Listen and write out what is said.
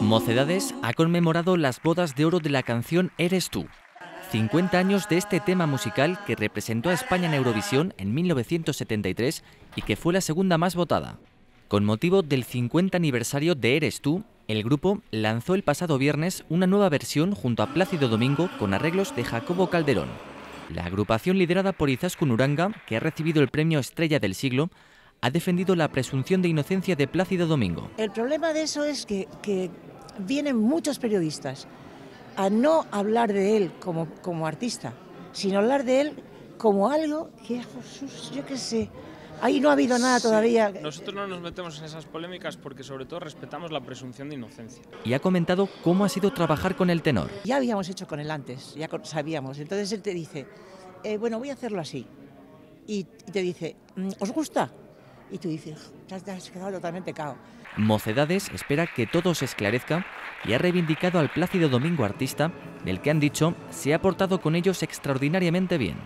Mocedades ha conmemorado las bodas de oro de la canción Eres tú. 50 años de este tema musical que representó a España en Eurovisión en 1973 y que fue la segunda más votada. Con motivo del 50 aniversario de Eres tú, el grupo lanzó el pasado viernes una nueva versión junto a Plácido Domingo con arreglos de Jacobo Calderón. La agrupación liderada por Izaskun Uranga, que ha recibido el premio Estrella del Siglo, ha defendido la presunción de inocencia de Plácido Domingo. El problema de eso es que, que vienen muchos periodistas a no hablar de él como, como artista, sino hablar de él como algo que, Jesús, yo qué sé, ahí no ha habido nada todavía. nosotros no nos metemos en esas polémicas porque sobre todo respetamos la presunción de inocencia. Y ha comentado cómo ha sido trabajar con el tenor. Ya habíamos hecho con él antes, ya sabíamos. Entonces él te dice, eh, bueno, voy a hacerlo así. Y, te dice, mm, ¿os gusta? Y tú dices, te has quedado totalmente cao. Mocedades espera que todo se esclarezca y ha reivindicado al Plácido Domingo artista, del que han dicho se ha portado con ellos extraordinariamente bien.